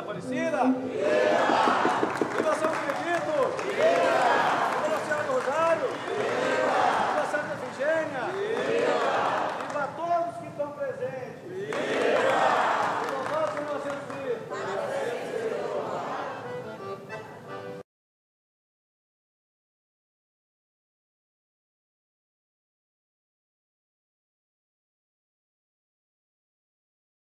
Aparecida? Viva!